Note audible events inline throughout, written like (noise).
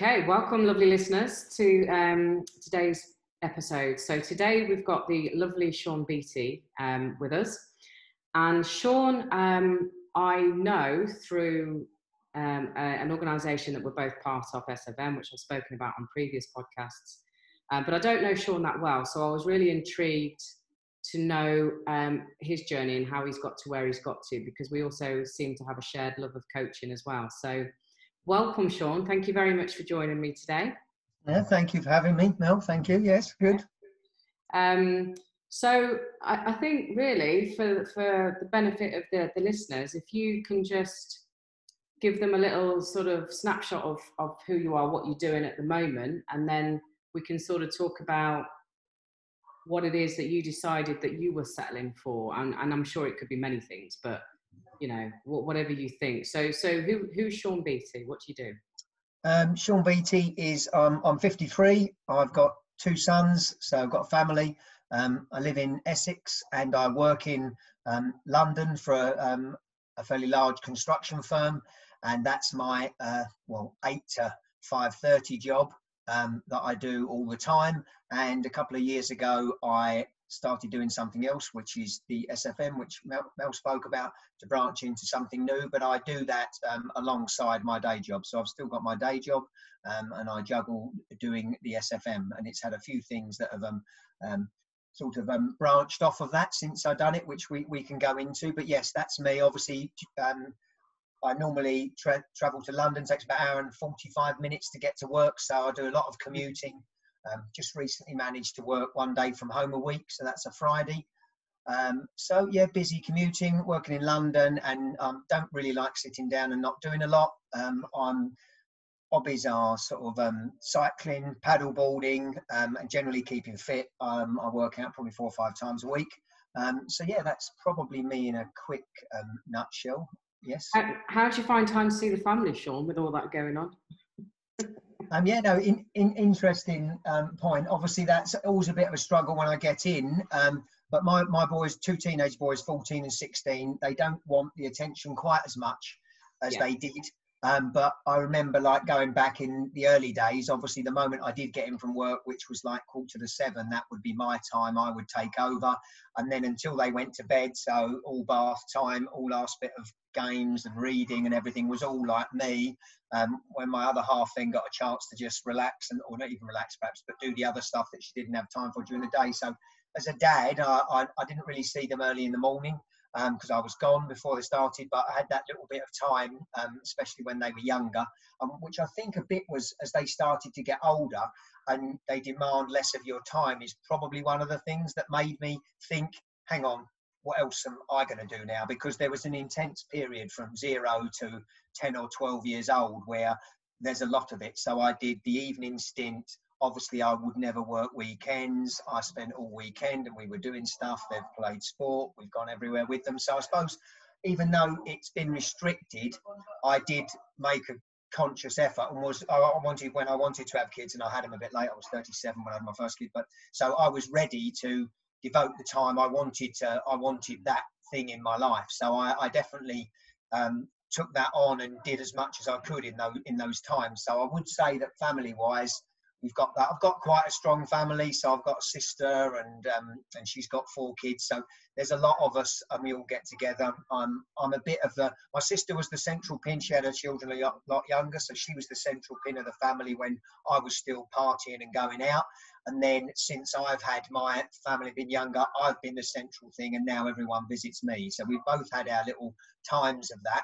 Okay, welcome, lovely listeners, to um, today's episode. So, today we've got the lovely Sean Beaty um, with us. And Sean, um, I know through um, a, an organisation that we're both part of, SFM, which I've spoken about on previous podcasts. Uh, but I don't know Sean that well, so I was really intrigued to know um, his journey and how he's got to where he's got to, because we also seem to have a shared love of coaching as well. So, welcome, Sean. Thank you very much for joining me today. Yeah, thank you for having me, Mel. Thank you. Yes, good. Um, so I, I, think really for for the benefit of the, the listeners, if you can just give them a little sort of snapshot of, of who you are, what you're doing at the moment, and then we can sort of talk about what it is that you decided that you were settling for. And, and I'm sure it could be many things, but you know, whatever you think. So, so who, who's Sean Beaty? What do you do? Um, Sean Beaty is, um, I'm 53. I've got two sons, so I've got a family. Um, I live in Essex and I work in um, London for a, um, a, fairly large construction firm. And that's my, uh, well, 8 to 5.30 job um, that I do all the time. And a couple of years ago, I started doing something else, which is the SFM, which Mel, Mel spoke about, to branch into something new. But I do that um, alongside my day job. So I've still got my day job um, and I juggle doing the SFM. And it's had a few things that have um, um, sort of um, branched off of that since I've done it, which we, we can go into. But yes, that's me. Obviously, um, I normally tra- travel to London, takes about an hour and 45 minutes to get to work. So I do a lot of commuting. Um, just recently managed to work one day from home a week, so that's a Friday. Um, so yeah, busy commuting, working in London, and um, don't really like sitting down and not doing a lot. Um, I'm hobbies are sort of um, cycling, paddleboarding, um, and generally keeping fit. Um, I work out probably four or five times a week. Um, so yeah, that's probably me in a quick um, nutshell. Yes. How, how, do you find time to see the family, Sean, with all that going on? Um, yeah, no, in, in, interesting um, point. Obviously, that's always a bit of a struggle when I get in. Um, but my, my boys, two teenage boys, 14 and 16, they don't want the attention quite as much as yeah. they did. Um, but I remember like going back in the early days, obviously the moment I did get in from work, which was like quarter to seven, that would be my time. I would take over. And then until they went to bed, so all bath time, all last bit of games and reading and everything was all like me. Um, when my other half then got a chance to just relax and, or not even relax perhaps, but do the other stuff that she didn't have time for during the day. So as a dad, I, I, I didn't really see them early in the morning because um, I was gone before they started, but I had that little bit of time, um, especially when they were younger, um, which I think a bit was as they started to get older and they demand less of your time is probably one of the things that made me think, hang on, what else am I going to do now? Because there was an intense period from zero to 10 or 12 years old where there's a lot of it. So I did the evening stint obviously I would never work weekends. I spent all weekend and we were doing stuff. They've played sport. We've gone everywhere with them. So I suppose even though it's been restricted, I did make a conscious effort and was I wanted when I wanted to have kids and I had them a bit late. I was 37 when I had my first kid, but so I was ready to devote the time I wanted to. I wanted that thing in my life. So I, I definitely um, took that on and did as much as I could in those in those times. So I would say that family wise, we've got that. I've got quite a strong family, so I've got a sister and um, and she's got four kids. So there's a lot of us, and we all get together. I'm I'm a bit of the. My sister was the central pin. She had her children a lot younger, so she was the central pin of the family when I was still partying and going out. And then since I've had my family been younger, I've been the central thing, and now everyone visits me. So we've both had our little times of that.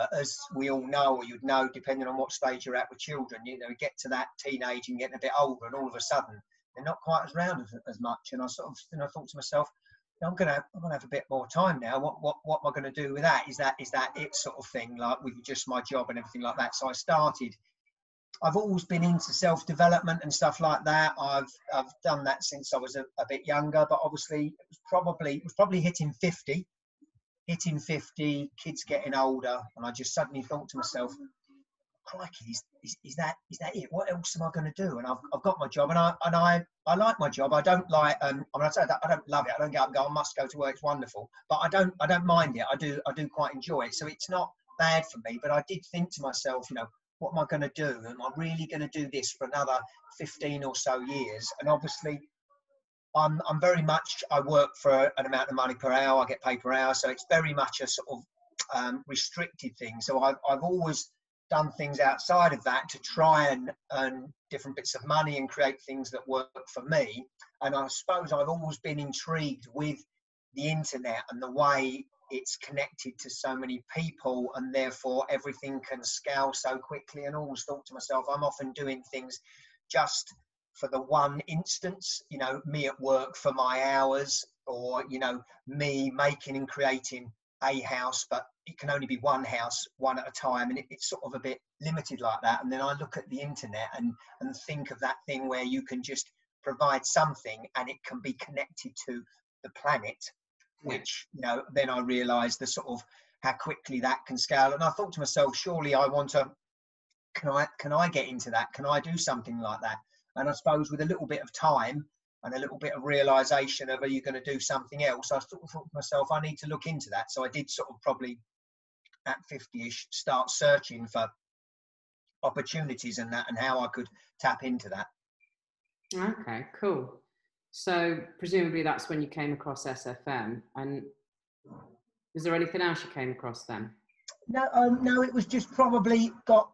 But as we all know, or you'd know, depending on what stage you're at with children, you know, you get to that teenage and getting a bit older, and all of a sudden they're not quite as round as, as much. And I sort of, you know, thought to myself, I'm gonna, I'm gonna have a bit more time now. What, what, what am I to do with that? Is that, is that it sort of thing? Like with just my job and everything like that. So I started. I've always been into self development and stuff like that. I've, I've done that since I was a, a bit younger, but obviously it was probably, it was probably hitting 50 hitting 50, kids getting older, and I just suddenly thought to myself, crikey, is, is, is, that is that it? What else am I going to do? And I've, I've got my job, and I and I, I like my job. I don't like um, I mean, I say that I don't love it. I don't up and go. I must go to work. It's wonderful, but I don't I don't mind it. I do I do quite enjoy it. So it's not bad for me. But I did think to myself, you know, what am I going to do? Am I really going to do this for another 15 or so years? And obviously, I'm, I'm very much, I work for an amount of money per hour, I get paid per hour. So it's very much a sort of um, restricted thing. So I've, I've always done things outside of that to try and earn different bits of money and create things that work for me. And I suppose I've always been intrigued with the internet and the way it's connected to so many people and therefore everything can scale so quickly and always thought to myself i'm often doing things just for the one instance you know me at work for my hours or you know me making and creating a house but it can only be one house one at a time and it, it's sort of a bit limited like that. And then i look at the internet and and think of that thing where you can just provide something and it can be connected to the planet which you know then i realized the sort of how quickly that can scale. And i thought to myself surely i want to can i can i get into that? Can i do something like that and i suppose with a little bit of time and a little bit of realization of are you going to do something else i sort of thought to myself i need to look into that so i did sort of probably at 50ish start searching for opportunities and that and how i could tap into that okay cool so presumably that's when you came across SFM. And was there anything else you came across then? No, um, no, it was just probably got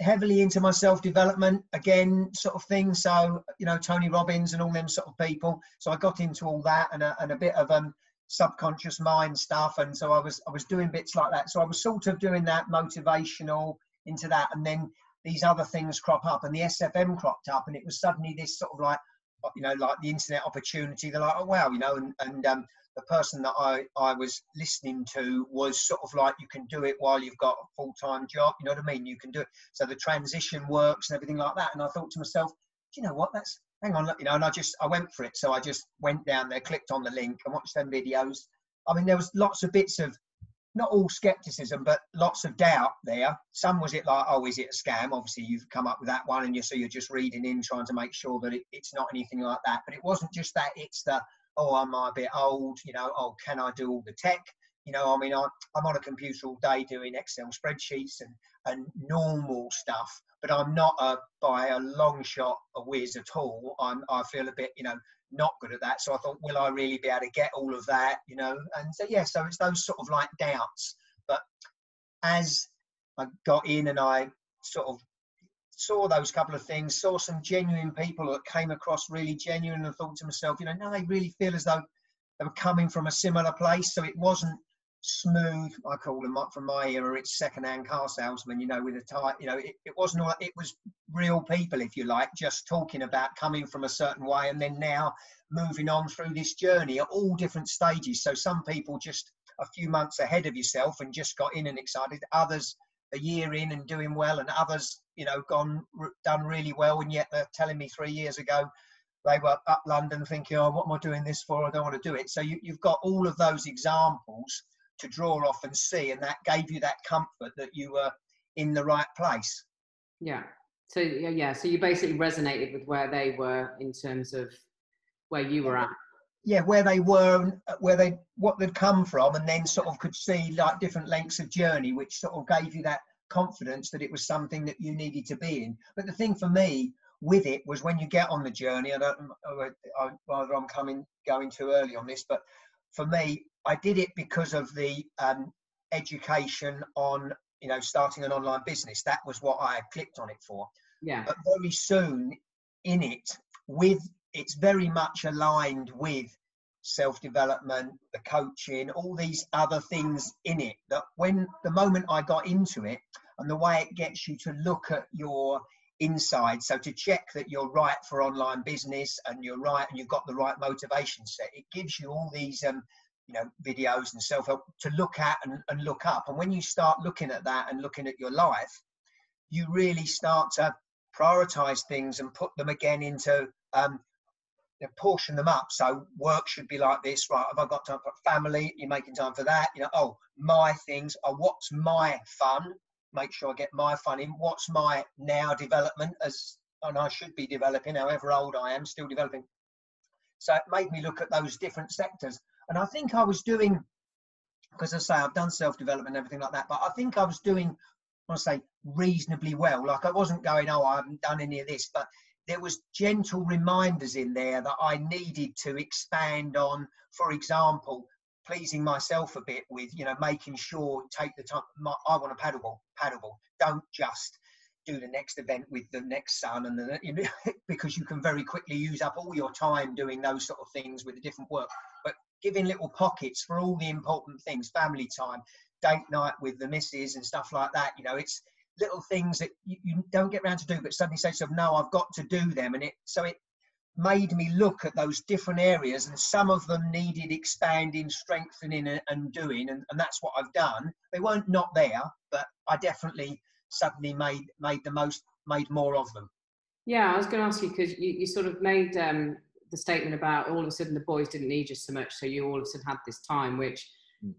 heavily into my self development again, sort of thing. So you know, Tony Robbins and all them sort of people. So I got into all that and a, and a bit of um subconscious mind stuff, and so I was I was doing bits like that. So I was sort of doing that motivational into that, and then these other things crop up, and the SFM cropped up, and it was suddenly this sort of like you know, like the internet opportunity. They're like, oh wow, you know, and and um, the person that I I was listening to was sort of like, you can do it while you've got a full time job. You know what I mean? You can do it. So the transition works and everything like that. And I thought to myself, do you know what? That's hang on, you know. And I just I went for it. So I just went down there, clicked on the link, and watched them videos. I mean, there was lots of bits of not all skepticism, but lots of doubt there. Some was it like, oh, is it a scam? Obviously, you've come up with that one, and you so you're just reading in, trying to make sure that it, it's not anything like that. But it wasn't just that. It's the, oh, am I a bit old? You know, oh, can I do all the tech? You know, I mean, I, I'm on a computer all day doing Excel spreadsheets and and normal stuff, but I'm not a by a long shot a whiz at all. I'm I feel a bit, you know, not good at that. So I thought, will I really be able to get all of that? You know, and so yeah, so it's those sort of like doubts. But as I got in and I sort of saw those couple of things, saw some genuine people that came across really genuine, and thought to myself, you know, no, they really feel as though they were coming from a similar place. So it wasn't smooth. I call them up from my era. It's second-hand car salesman, you know, with a tie. You know, it, it wasn't. All, it was real people, if you like, just talking about coming from a certain way, and then now moving on through this journey at all different stages. So some people just a few months ahead of yourself and just got in and excited. Others a year in and doing well, and others, you know, gone done really well, and yet they're telling me three years ago they were up London thinking, oh, what am I doing this for? I don't want to do it. So you, you've got all of those examples to draw off and see, and that gave you that comfort that you were in the right place. Yeah. So yeah, yeah. So you basically resonated with where they were in terms of where you were at. Yeah, where they were, where they what they'd come from, and then sort of could see like different lengths of journey, which sort of gave you that confidence that it was something that you needed to be in. But the thing for me with it was when you get on the journey. I don't, I, rather I'm coming going too early on this, but for me, I did it because of the um, education on you know starting an online business. That was what I clicked on it for. Yeah. But very soon in it, with it's very much aligned with self development, the coaching, all these other things in it. That when the moment I got into it, and the way it gets you to look at your inside, so to check that you're right for online business and you're right and you've got the right motivation set, it gives you all these um, you know videos and self-help to look at and, and look up. And when you start looking at that and looking at your life you really start to prioritize things and put them again into um, you know, portion them up. So work should be like this right? Have i got time for family? You're making time for that? You know oh my things. Are what's my fun? Make sure i get my fun in. What's my now development as and i should be developing however old i am still developing. So it made me look at those different sectors and I think I was doing, because I say I've done self development and everything like that, but I think I was doing want to say reasonably well. Like I wasn't going, oh, I haven't done any of this, but there was gentle reminders in there that I needed to expand on. For example, pleasing myself a bit with, you know, making sure take the time. My, I want a paddleball, paddleball. Don't just do the next event with the next son and the you know, (laughs) because you can very quickly use up all your time doing those sort of things with a different work but giving little pockets for all the important things family time date night with the missus and stuff like that you know it's little things that you, you don't get around to do but suddenly say to yourself no i've got to do them and it so it made me look at those different areas and some of them needed expanding strengthening and, and doing and, and that's what i've done they weren't not there but i definitely suddenly made made the most made more of them. Yeah, I was going to ask you because you, you sort of made um, the statement about all of a sudden the boys didn't need you so much, so you all of a sudden had this time, which mm.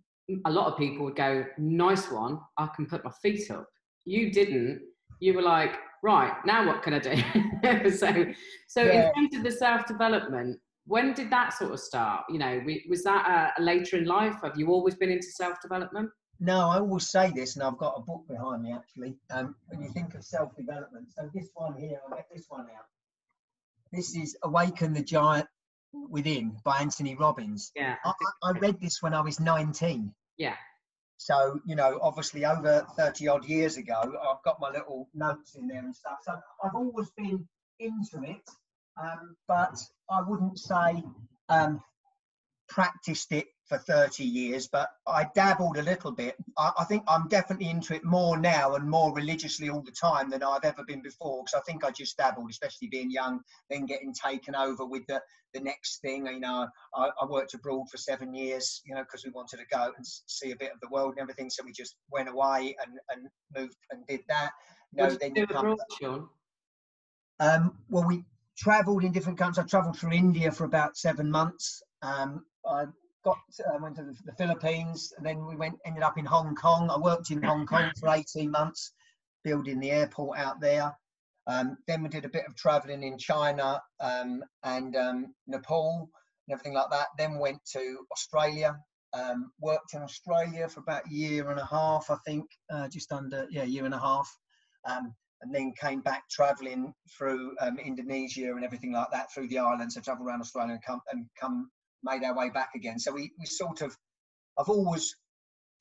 a lot of people would go, "Nice one, I can put my feet up." You didn't. You were like, "Right now, what can I do?" (laughs) so, so yeah. in terms of the self development, when did that sort of start? You know, was that uh, later in life? Have you always been into self development? No, I always say this, and I've got a book behind me actually. Um, when you think of self development, so this one here, I'll get this one out. This is Awaken the Giant Within by Anthony Robbins. Yeah. I, I read this when I was 19. Yeah. So, you know, obviously over 30 odd years ago, I've got my little notes in there and stuff. So I've always been into it, um, but I wouldn't say um, practiced it for 30 years, but I dabbled a little bit. I, I, think I'm definitely into it more now and more religiously all the time than I've ever been before. Because I think I just dabbled, especially being young, then getting taken over with the, the next thing. You know, I, I worked abroad for seven years, you know, because we wanted to go and see a bit of the world and everything. So we just went away and, and moved and did that. You know, then you come. Abroad, um, well, we travelled in different countries. I travelled through India for about seven months. Um, I got uh, went to the, Philippines, and then we went ended up in Hong Kong. I worked in Hong Kong for eighteen months, building the airport out there. Um, then we did a bit of travelling in China um, and um, Nepal and everything like that. Then went to Australia. Um, worked in Australia for about a year and a half, I think, uh, just under yeah, year and a half. Um, and then came back traveling through um, Indonesia and everything like that through the islands. So travel around Australia and come and come made our way back again. So we, we sort of, I've always,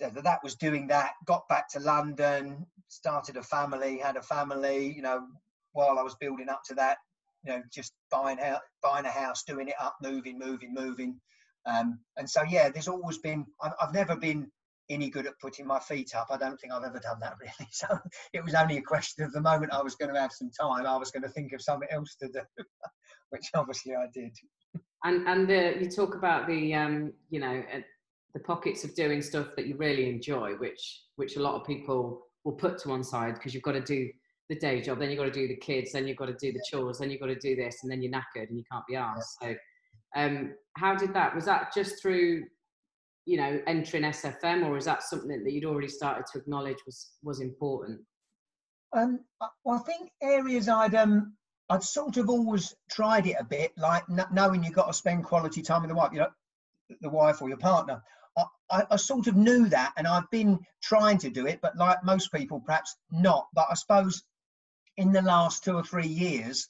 that was doing that, got back to London, started a family, had a family, you know, while I was building up to that, you know, just buying out, buying a house, doing it up, moving, moving, moving. Um, and so, yeah, there's always been, I've, I've never been any good at putting my feet up. I don't think I've ever done that (laughs) really. So it was only a question of the moment I was going to have some time, I was going to think of something else to do, (laughs) which obviously I did and and the, you talk about the um, you know uh, the pockets of doing stuff that you really enjoy, which which a lot of people will put to one side because you've got to do the day job, then you've got to do the kids, then you've got to do the chores, then you've got to do this, and then you're knackered and you can't be asked. So, um, how did that? Was that just through, you know, entering SFM, or is that something that you'd already started to acknowledge was was important? Um, well, I think areas I'd um I've sort of always tried it a bit, like knowing you've got to spend quality time with the wife, you know, the wife or your partner. I, I, I, sort of knew that, and I've been trying to do it, but like most people, perhaps not. But I suppose in the last two or three years,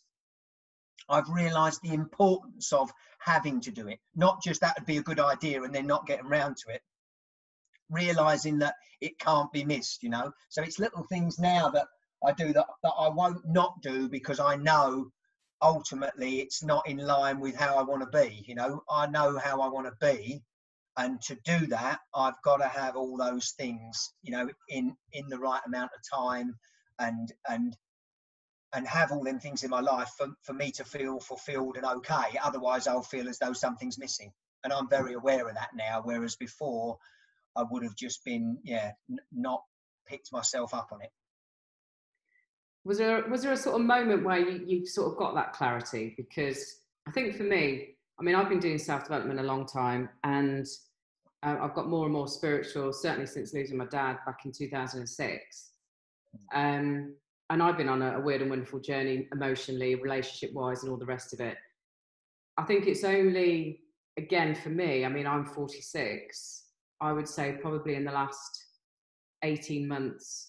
I've realised the importance of having to do it. Not just that would be a good idea and then not getting around to it. Realising that it can't be missed, you know. So it's little things now that I do that that I won't not do because I know ultimately it's not in line with how I want to be. You know, I know how I want to be, and to do that, I've got to have all those things, you know, in in the right amount of time, and and and have all them things in my life for, for me to feel fulfilled and okay. Otherwise, I'll feel as though something's missing, and I'm very aware of that now. Whereas before, I would have just been, yeah, n- not picked myself up on it. Was there was there a sort of moment where you, you sort of got that clarity? Because I think for me, I mean, I've been doing self development a long time, and uh, I've got more and more spiritual. Certainly since losing my dad back in 2006, um, and I've been on a, a weird and wonderful journey emotionally, relationship wise, and all the rest of it. I think it's only again for me. I mean, I'm 46. I would say probably in the last 18 months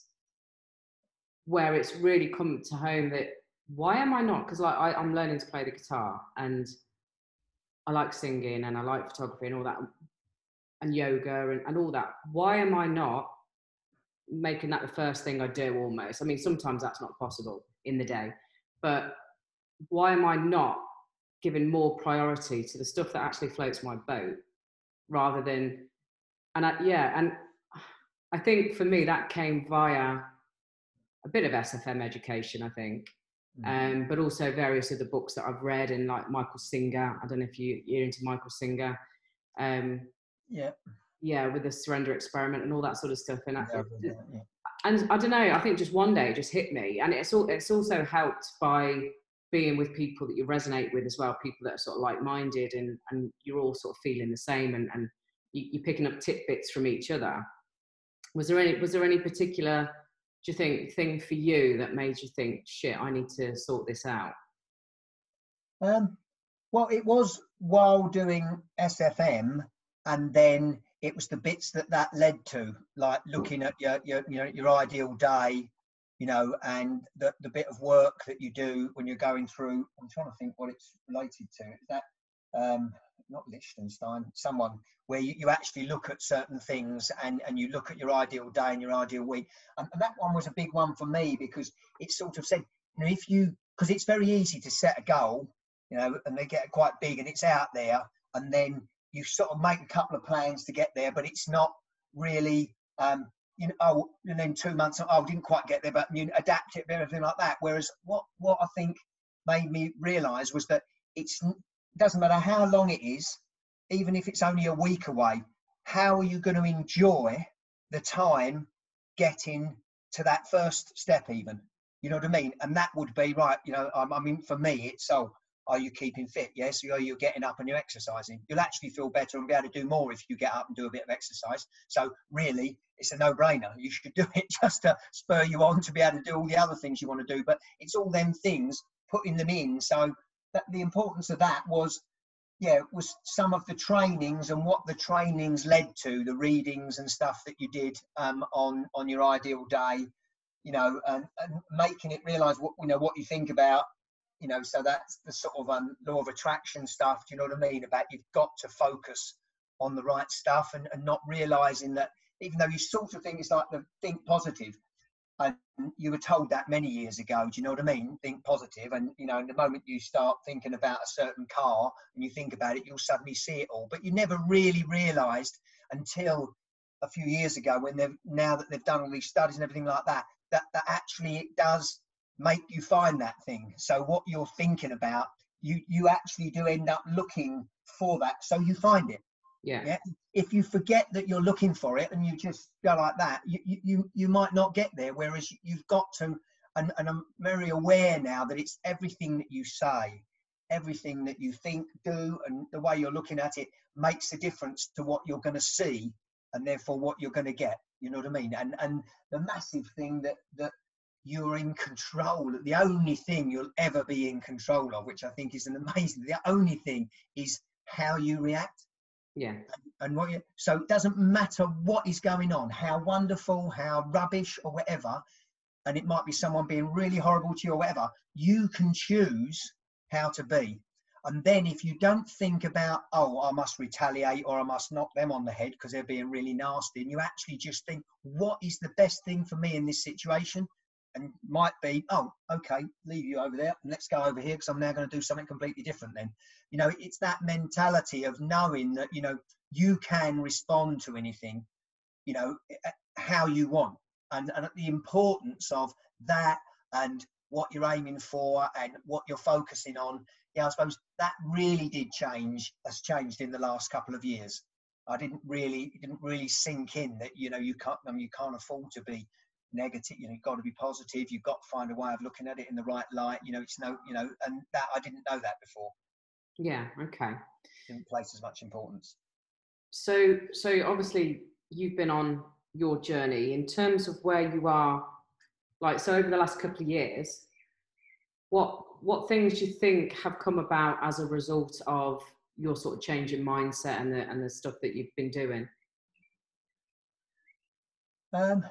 where it's really come to home that why am I not? Because like I, I'm learning to play the guitar and I like singing and I like photography and all that and yoga and, and all that. Why am I not making that the first thing I do almost? I mean, sometimes that's not possible in the day, but why am I not giving more priority to the stuff that actually floats my boat rather than, and I, yeah, and I think for me that came via a bit of SFM education, I think, mm-hmm. um, but also various other books that I've read and like Michael Singer. I don't know if you, you're into Michael Singer. Um, yeah. Yeah, with the surrender experiment and all that sort of stuff. And I, yeah, yeah. and I don't know. I think just one day it just hit me, and it's all it's also helped by being with people that you resonate with as well, people that are sort of like-minded, and and you're all sort of feeling the same, and and you, are picking up tidbits from each other. Was there any was there any particular do you think thing for you that made you think shit i need to sort this out um, well it was while doing sfm and then it was the bits that that led to like looking at your your you know your ideal day you know and the, the bit of work that you do when you're going through i'm trying to think what it's related to. Is that um not liechtenstein someone where you, you actually look at certain things and and you look at your ideal day and your ideal week and, and that one was a big one for me because it sort of said you know if you because it's very easy to set a goal you know and they get quite big and it's out there and then you sort of make a couple of plans to get there, but it's not really, um, you know, oh, and then two months, oh, didn't quite get there, but you adapt it, everything like that. Whereas what what I think made me realise was that it's it doesn't matter how long it is, even if it's only a week away. How are you going to enjoy the time getting to that first step, even? You know what I mean? And that would be right. You know, I, mean, for me, it's oh, are you keeping fit? Yes. You are you getting up and you're exercising? You'll actually feel better and be able to do more if you get up and do a bit of exercise. So really, it's a no-brainer. You should do (laughs) it just to spur you on to be able to do all the other things you want to do. But it's all them things putting them in. So that the importance of that was, yeah, was some of the trainings and what the trainings led to, the readings and stuff that you did um, on on your ideal day, you know, and, and making it realise what you know what you think about you know so that's the sort of um, law of attraction stuff do you know what i mean? About you've got to focus on the right stuff and, and not realizing that even though you sort of think it's like the think positive and you were told that many years ago do you know what i mean think positive and you know the moment you start thinking about a certain car and you think about it you'll suddenly see it all but you never really realized until a few years ago when they've now that they've done all these studies and everything like that that, that actually it does make you find that thing. So what you're thinking about, you you actually do end up looking for that, so you find it. Yeah. yeah? If you forget that you're looking for it and you just go like that, you you you might not get there. Whereas you've got to, and, and I'm very aware now that it's everything that you say, everything that you think, do, and the way you're looking at it makes a difference to what you're going to see, and therefore what you're going to get. You know what I mean? And and the massive thing that that you're in control. The only thing you'll ever be in control of, which I think is an amazing, the only thing is how you react. Yeah. And, what you, so it doesn't matter what is going on, how wonderful, how rubbish or whatever, and it might be someone being really horrible to you or whatever, you can choose how to be. And then if you don't think about, oh, I must retaliate or I must knock them on the head because they're being really nasty, and you actually just think, what is the best thing for me in this situation? And might be, oh, okay, leave you over there and let's go over here because I'm now going to do something completely different then. You know, it's that mentality of knowing that, you know, you can respond to anything, you know, how you want. And, and the importance of that and what you're aiming for and what you're focusing on. Yeah, I suppose that really did change, has changed in the last couple of years. I didn't really, didn't really sink in that, you know, you can't, I mean, you can't afford to be negative you know you've got to be positive you've got to find a way of looking at it in the right light you know it's no you know and that i didn't know that before. Yeah okay. Didn't place as much importance. So so obviously you've been on your journey. In terms of where you are like so over the last couple of years what what things do you think have come about as a result of your sort of change in mindset and the and the stuff that you've been doing? Um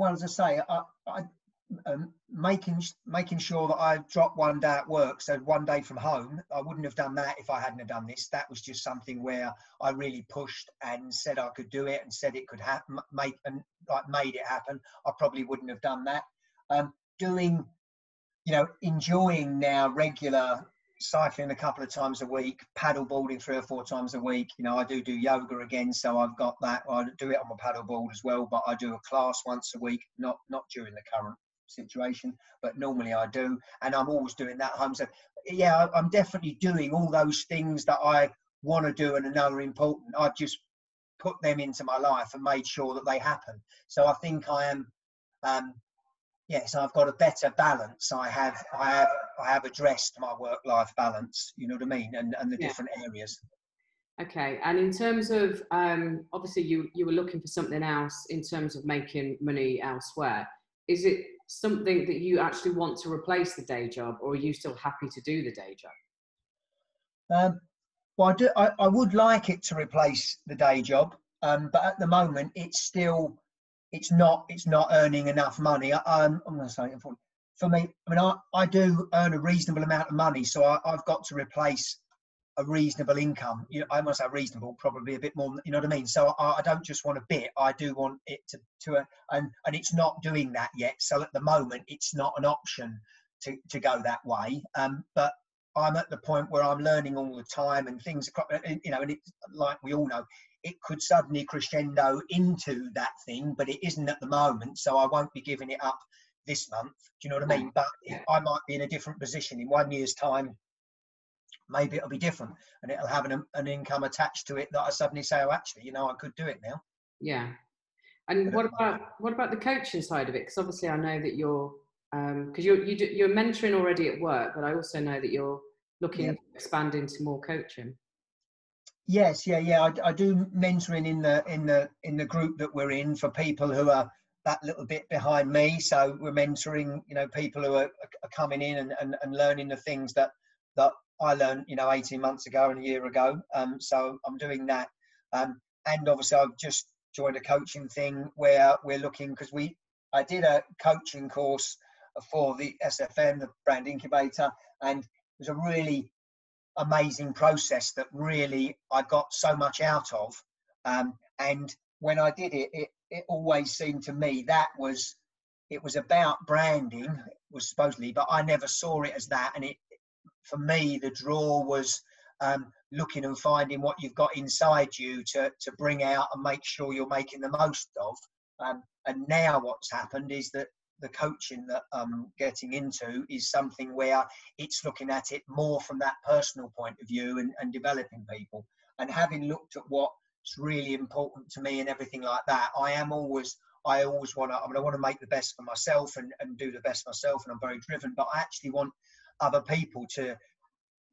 well, as I say, I, I um, making making sure that I dropped one day at work, so one day from home. I wouldn't have done that if I hadn't have done this. That was just something where I really pushed and said I could do it and said it could happen, make and like made it happen. I probably wouldn't have done that. Um, doing, you know, enjoying now regular cycling a couple of times a week, paddle boarding three or four times a week. You know, I do do yoga again, so I've got that. I do it on my paddle board as well, but I do a class once a week, not not during the current situation, but normally I do, and I'm always doing that home. So yeah, I'm definitely doing all those things that I want to do and know are important. I've just put them into my life and made sure that they happen. So I think I am um, yes, I've got a better balance. I have, I have, I have addressed my work-life balance. You know what I mean, and and the yeah. different areas. Okay, and in terms of um, obviously you you were looking for something else in terms of making money elsewhere. Is it something that you actually want to replace the day job, or are you still happy to do the day job? Um, well, I do. I, I would like it to replace the day job, um, but at the moment, it's still it's not it's not earning enough money. Um, I'm going to say for me. I mean, I, I do earn a reasonable amount of money, so I, have got to replace a reasonable income. You know, I must say reasonable, probably a bit more. You know what I mean? So I, I don't just want a bit. I do want it to to uh, and and it's not doing that yet. So at the moment, it's not an option to to go that way. Um, but I'm at the point where I'm learning all the time and things, you know, and it's like we all know, it could suddenly crescendo into that thing, but it isn't at the moment. So I won't be giving it up this month. Do you know what I mean? But I might be in a different position in one year's time. Maybe it'll be different and it'll have an, an income attached to it that I suddenly say, oh, actually, you know, I could do it now. Yeah. And what about what about the coaching side of it? Because obviously, I know that you're because um, you're you do, you're mentoring already at work, but I also know that you're looking yeah. to expand into more coaching. Yes, yeah, yeah. I, I, do mentoring in the in the in the group that we're in for people who are that little bit behind me. So we're mentoring, you know, people who are, are coming in and, and, and learning the things that that I learned, you know, 18 months ago and a year ago. Um, so I'm doing that. Um, and obviously I've just joined a coaching thing where we're looking because we I did a coaching course for the SFM, the brand incubator, and it was a really amazing process that really I got so much out of. Um, and when I did it, it, it always seemed to me that was it was about branding was supposedly, but I never saw it as that. And it for me, the draw was um, looking and finding what you've got inside you to to bring out and make sure you're making the most of. Um, and now what's happened is that the coaching that I'm getting into is something where it's looking at it more from that personal point of view and, and developing people. And having looked at what's really important to me and everything like that, I am always I always want to I mean I want to make the best for myself and, and do the best myself and I'm very driven, but I actually want other people to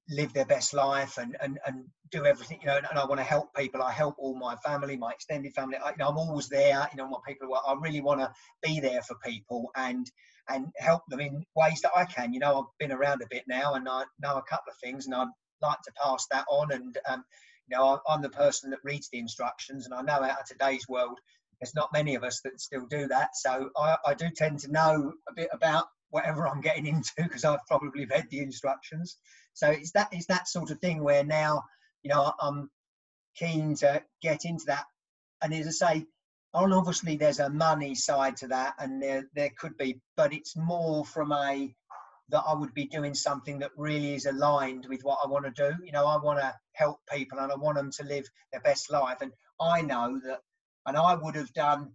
live their best life and and, and do everything you know and, and I want to help people. I help all my family my extended family. I, you know I'm always there you know my people I really want to be there for people and and help them in ways that I can. You know I've been around a bit now and I know a couple of things and I'd like to pass that on and um, you know I'm the person that reads the instructions and I know out of today's world there's not many of us that still do that. So I, I do tend to know a bit about whatever I'm getting (laughs) into because I've probably read the instructions. So it's that it's that sort of thing where now you know I'm keen to get into that. And as I say, obviously there's a money side to that, and there there could be, but it's more from a that I would be doing something that really is aligned with what I want to do. You know, I want to help people and I want them to live their best life. And I know that, and I would have done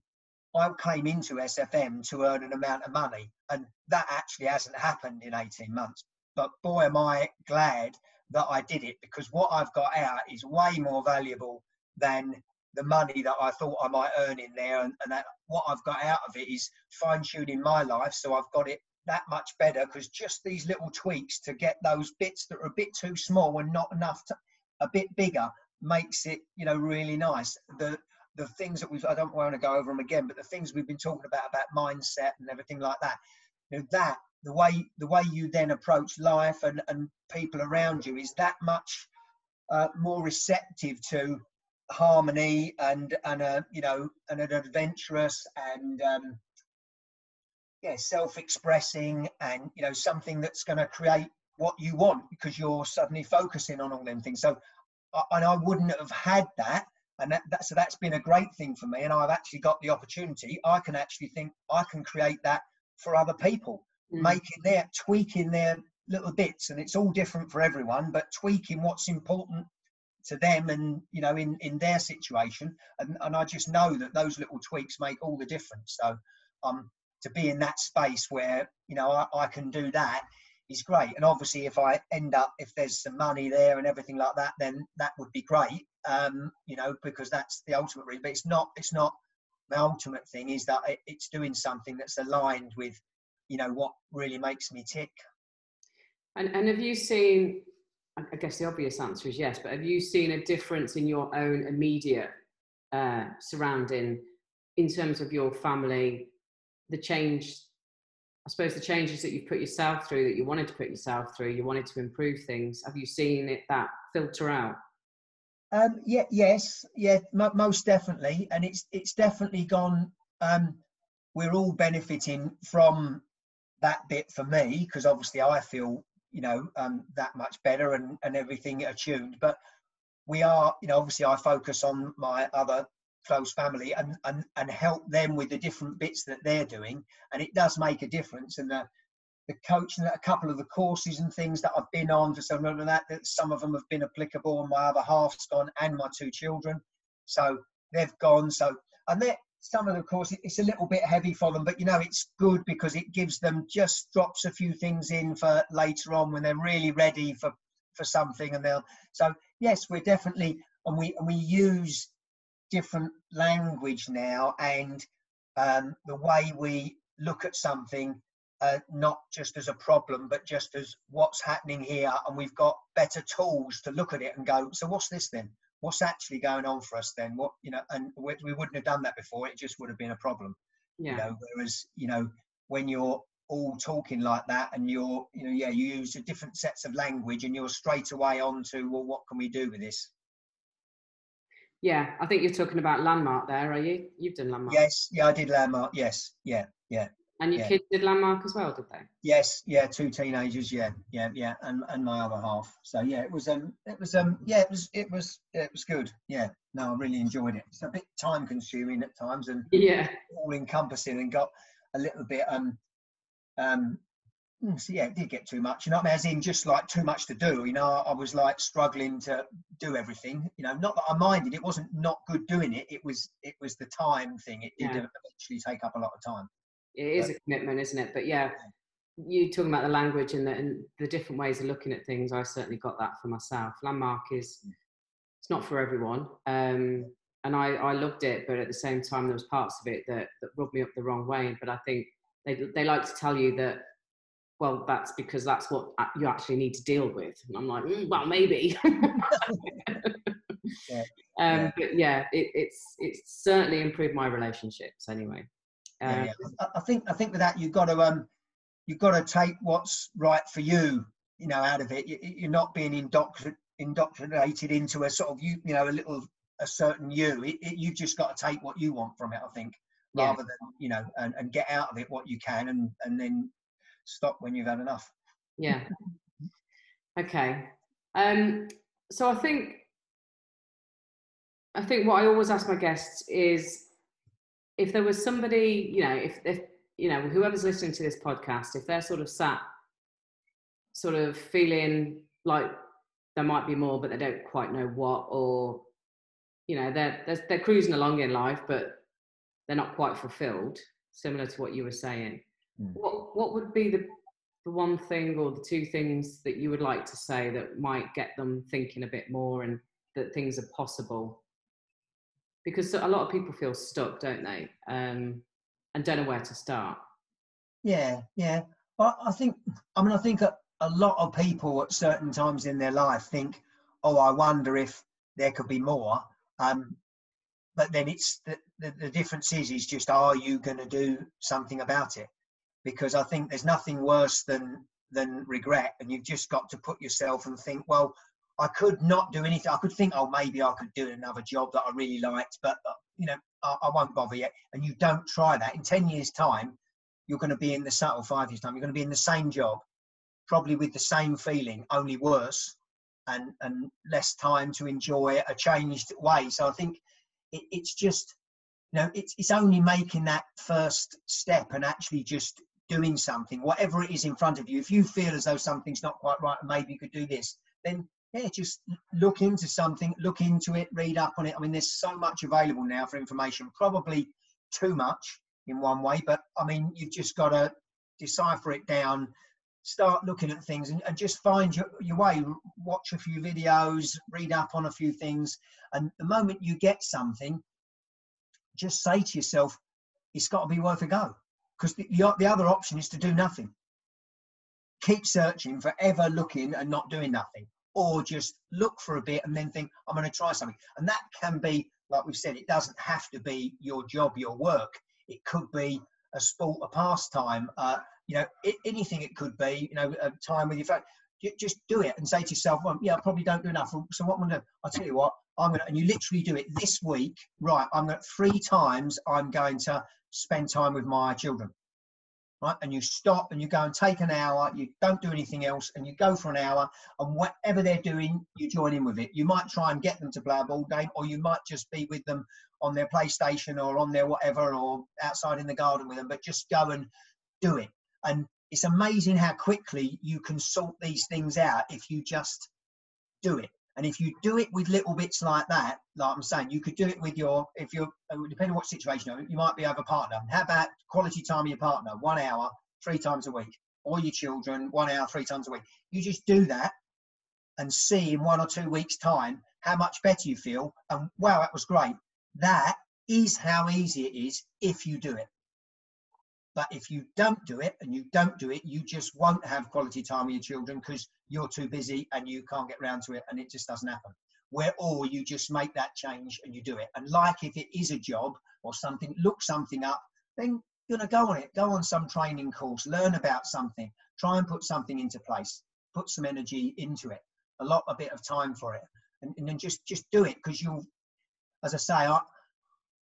I came into SFM to earn an amount of money, and that actually hasn't happened in 18 months. But boy, am I glad that I did it because what I've got out is way more valuable than the money that I thought I might earn in there. And, and that what I've got out of it is fine tuning my life. So I've got it that much better because just these little tweaks to get those bits that are a bit too small and not enough to a bit bigger makes it, you know, really nice. The the things that we've I don't want to go over them again, but the things we've been talking about about mindset and everything like that, you know, that the way the way you then approach life and and people around you is that much uh, more receptive to harmony and and a you know and an adventurous and um, yeah self-expressing and you know something that's going to create what you want because you're suddenly focusing on all them things. So and i wouldn't have had that and that, that, so that's been a great thing for me and i've actually got the opportunity. I can actually think i can create that for other people mm. making their tweaking their little bits and it's all different for everyone but tweaking what's important to them and you know in in their situation. And, and i just know that those little tweaks make all the difference. So um to be in that space where you know I, I can do that is great. And obviously if i end up if there's some money there and everything like that then that would be great um you know because that's the ultimate reason but it's not it's not the ultimate thing is that it's doing something that's aligned with you know what really makes me tick and, and have you seen I guess the obvious answer is yes, but have you seen a difference in your own immediate uh, surrounding in terms of your family, the change, I suppose the changes that you've put yourself through, that you wanted to put yourself through, you wanted to improve things. Have you seen it that filter out? Um, yeah, yes, yeah, m- most definitely, and it's it's definitely gone. Um, we're all benefiting from that bit for me because obviously I feel you know um, that much better and and everything attuned but we are you know obviously i focus on my other close family and and, and help them with the different bits that they're doing and it does make a difference and the the coaching, a couple of the courses and things that I've been on for some of that, that some of them have been applicable and my other half's gone and my two children. So they've gone. So and they some of the course it's a little bit heavy for them but you know it's good because it gives them just drops a few things in for later on when they're really ready for for something and they'll so yes we're definitely and we and we use different language now and um, the way we look at something uh, not just as a problem but just as what's happening here and we've got better tools to look at it and go so what's this then what's actually going on for us then? What you know, and we, we wouldn't have done that before. It just would have been a problem. Yeah. You know, whereas you know when you're all talking like that and you're you know yeah you use different sets of language and you're straight away on to well what can we do with this yeah i think you're talking about landmark there are you you've done landmark yes yeah i did landmark yes yeah yeah and your yeah. kids did landmark as well, did they? Yes, yeah, two teenagers, yeah, yeah, yeah, and and my other half. So yeah, it was um, it was um, yeah, it was it was it was good. Yeah, no, I really enjoyed it. It's a bit time consuming at times and yeah, all encompassing and got a little bit um um. Hmm, so yeah, it did get too much, you know. I mean, as in just like too much to do. You know, I was like struggling to do everything. You know, not that I minded. It wasn't not good doing it. It was it was the time thing. It did yeah. eventually take up a lot of time it is a commitment, isn't it? But yeah, you talking about the language and the, and the different ways of looking at things. I certainly got that for myself. Landmark is it's not for everyone, um, and I, I loved it, but at the same time, there was parts of it that, that rubbed me up the wrong way. But I think they they like to tell you that. Well, that's because that's what you actually need to deal with. And I'm like, mm, well, maybe. (laughs) yeah. Um, yeah. But yeah, it, it's it's certainly improved my relationships anyway yeah, yeah. I think I think with that you've got to um you've got to take what's right for you, you know, out of it. You, are not being indoctr- indoctrinated into a sort of you you know a little a certain you. It, it, you've just got to take what you want from it. I think rather than you know and, and get out of it what you can and and then stop when you've had enough. Yeah. (laughs) okay. Um. So I think I think what I always ask my guests is if there was somebody, you know, if, if, you know, whoever's listening to this podcast, if they're sort of sat, sort of feeling like there might be more, but they don't quite know what, or, you know, they're, they're, they're cruising along in life, but they're not quite fulfilled, similar to what you were saying. Mm. What, what would be the, the one thing or the two things that you would like to say that might get them thinking a bit more and that things are possible because a lot of people feel stuck, don't they? Um, and don't know where to start. Yeah, yeah. I think, I mean, I think a, a lot of people at certain times in their life think, oh, I wonder if there could be more. Um, but then it's the, the, the difference is, is just, are you going to do something about it? Because I think there's nothing worse than than regret, and you've just got to put yourself and think, well, I could not do anything. I could think, oh, maybe I could do another job that I really liked, but uh, you know, I, I, won't bother yet. And you don't try that. In ten years' time, you're going to be in the subtle five years time. You're going to be in the same job, probably with the same feeling, only worse, and and less time to enjoy a changed way. So I think it, it's just, you know, it's it's only making that first step and actually just doing something, whatever it is in front of you. If you feel as though something's not quite right, maybe you could do this, then yeah, just look into something, look into it, read up on it. I mean, there's so much available now for information, probably too much in one way, but I mean, you've just got to decipher it down, start looking at things, and, and just find your, your way. Watch a few videos, read up on a few things, and the moment you get something, just say to yourself, it's got to be worth a go. Because the, the, the other option is to do nothing. Keep searching, forever looking and not doing nothing or just look for a bit and then think, I'm going to try something. And that can be, like we've said, it doesn't have to be your job, your work. It could be a sport, a pastime, uh, you know, it, anything it could be, you know, a time with your family. Just do it and say to yourself, well, yeah, I probably don't do enough. So what I'm going to I'll tell you what, I'm going to, and you literally do it this week, right? I'm going to, three times I'm going to spend time with my children right? And you stop and you go and take an hour, you don't do anything else, and you go for an hour, and whatever they're doing, you join in with it. You might try and get them to play a ball game, or you might just be with them on their PlayStation or on their whatever, or outside in the garden with them, but just go and do it. And it's amazing how quickly you can sort these things out if you just do it. And if you do it with little bits like that, like I'm saying, you could do it with your, if you're, uh, depending on what situation you might be over partner. How about quality time with your partner, one hour, three times a week, or your children, one hour, three times a week. You just do that and see in one or two weeks' time how much better you feel. And wow, that was great. That is how easy it is if you do it. But if you don't do it and you don't do it, you just won't have quality time with your children because you're too busy and you can't get around to it and it just doesn't happen. Where or you just make that change and you do it. And like if it is a job or something, look something up, then you're gonna go on it. Go on some training course, learn about something, try and put something into place, put some energy into it, a lot, a bit of time for it, and, and then just just do it because you'll, as I say, I,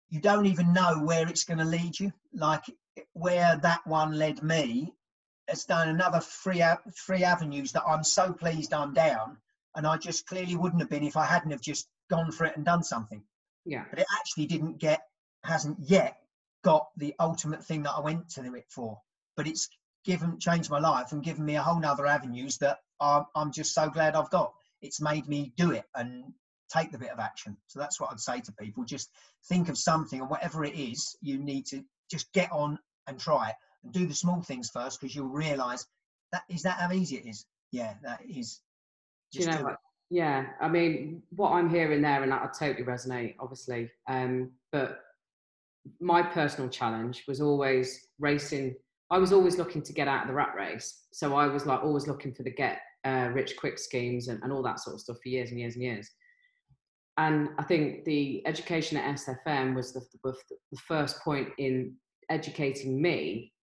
you don't even know where it's going to lead you. Like where that one led me has done another three three avenues that I'm so pleased I'm down, and I just clearly wouldn't have been if I hadn't have just gone for it and done something. Yeah. But it actually didn't get, hasn't yet got the ultimate thing that I went to it for. But it's given changed my life and given me a whole nother avenues that I'm, I'm just so glad I've got. It's made me do it and take the bit of action. So that's what I'd say to people. Just think of something and whatever it is, you need to just get on and try it and do the small things first because you'll realize that is that how easy it is. Yeah, that is. you know what? Yeah, I mean, what I'm hearing there, and that I totally resonate, obviously. Um, but my personal challenge was always racing. I was always looking to get out of the rat race, so I was like always looking for the get uh, rich quick schemes and, and all that sort of stuff for years and years and years and I think the education at SFM was the, the, the, first point in educating me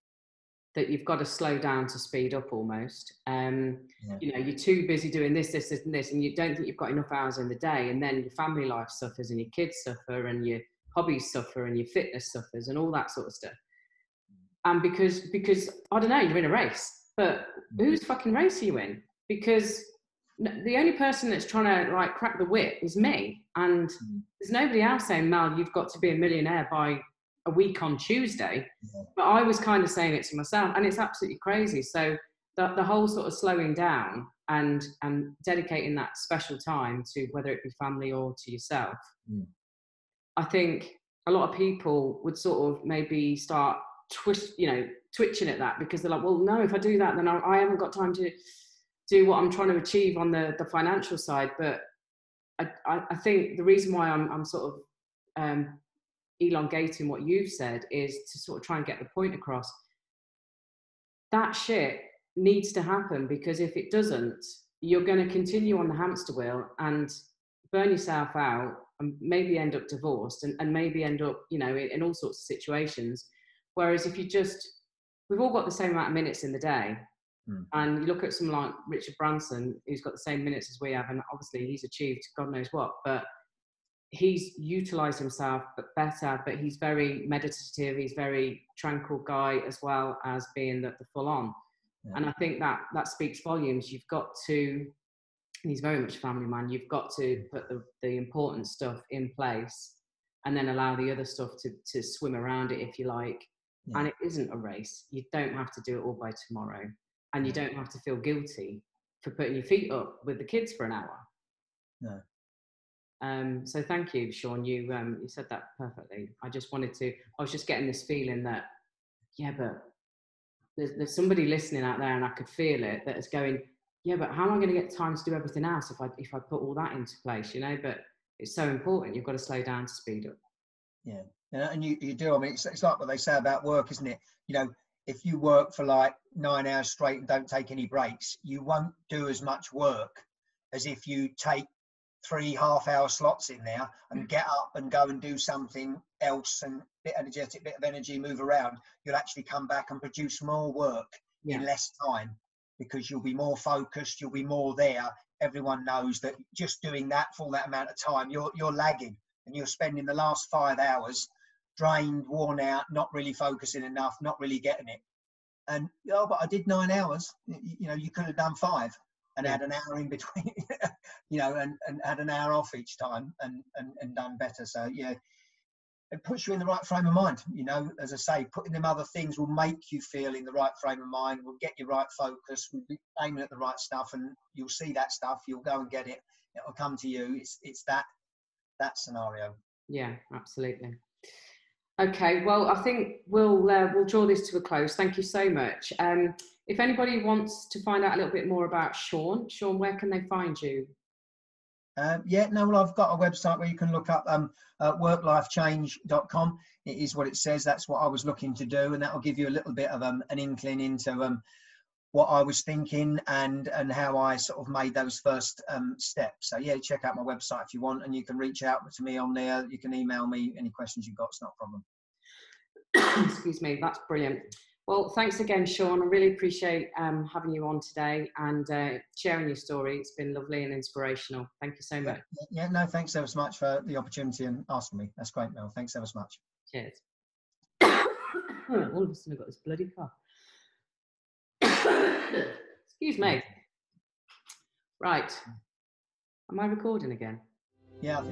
that you've got to slow down to speed up almost. Um, yeah. You know, you're too busy doing this, this, this, and this, and you don't think you've got enough hours in the day, and then your family life suffers, and your kids suffer, and your hobbies suffer, and your fitness suffers, and all that sort of stuff. And because, because I don't know, you're in a race, but mm. whose fucking race are you in? Because the only person that's trying to like crack the whip is me, and mm. there's nobody else saying, "Mel, you've got to be a millionaire by a week on Tuesday. Yeah. But I was kind of saying it to myself, and it's absolutely crazy. So the, the whole sort of slowing down and and dedicating that special time to whether it be family or to yourself, mm. I think a lot of people would sort of maybe start twist, you know, twitching at that because they're like, well, no, if I do that, then I, I haven't got time to do what I'm trying to achieve on the the financial side. But I, I, I think the reason why I'm, I'm sort of um, elongating what you've said is to sort of try and get the point across. That shit needs to happen because if it doesn't, you're going to continue on the hamster wheel and burn yourself out and maybe end up divorced and, and maybe end up, you know, in, in all sorts of situations. Whereas if you just, we've all got the same amount of minutes in the day. Mm. And you look at someone like Richard Branson, who's got the same minutes as we have, and obviously he's achieved God knows what. But he's utilized himself but better but he's very meditative he's very tranquil guy as well as being the, the full on. Yeah. and i think that that speaks volumes. You've got to he's very much family man you've got to put the, the important stuff in place and then allow the other stuff to, to swim around it if you like. Yeah. and it isn't a race. You don't have to do it all by tomorrow. And you don't have to feel guilty for putting your feet up with the kids for an hour. No um, so thank you, Sean. You um, you said that perfectly. I just wanted to. I was just getting this feeling that, yeah, but there's, there's somebody listening out there, and I could feel it that is going, yeah, but how am I going to get time to do everything else if I if I put all that into place? You know, but it's so important. You've got to slow down to speed up. Yeah, and you you do. I mean, it's, it's like what they say about work, isn't it? You know, if you work for like nine hours straight and don't take any breaks, you won't do as much work as if you take three half hour slots in there and mm. get up and go and do something else and bit energetic bit of energy move around you'll actually come back and produce more work yeah. in less time because you'll be more focused you'll be more there everyone knows that just doing that for that amount of time you're you're lagging and you're spending the last five hours drained worn out not really focusing enough not really getting it and oh but i did nine hours you know you could have done five and yeah. had an hour in between, (laughs) you know, and, and had an hour off each time and, and, and done better. So, yeah, it puts you in the right frame of mind. You know, as I say, putting them other things will make you feel in the right frame of mind, will get you right focus, will be aiming at the right stuff, and you'll see that stuff, you'll go and get it, it'll come to you. It's, it's that, that scenario. Yeah, absolutely. Okay, well, I think we'll uh, we'll draw this to a close. Thank you so much. Um, if anybody wants to find out a little bit more about Sean, Sean, where can they find you? Um, yeah, no, well, I've got a website where you can look up um, uh, worklifechange.com. It is what it says. That's what I was looking to do, and that will give you a little bit of um, an inkling into um, what I was thinking and and how I sort of made those first um, steps. So yeah, check out my website if you want, and you can reach out to me on there. You can email me any questions you've got. It's not a problem. (coughs) Excuse me. That's brilliant. Well, thanks again, Sean. I really appreciate um, having you on today and uh, sharing your story. It's been lovely and inspirational. Thank you so much. Yeah, yeah, no, thanks ever so much for the opportunity and asking me. That's great, Mel. Thanks ever so much. Cheers. (coughs) All of a sudden, I've got this bloody cough. Excuse me. Right. Am I recording again? Yeah.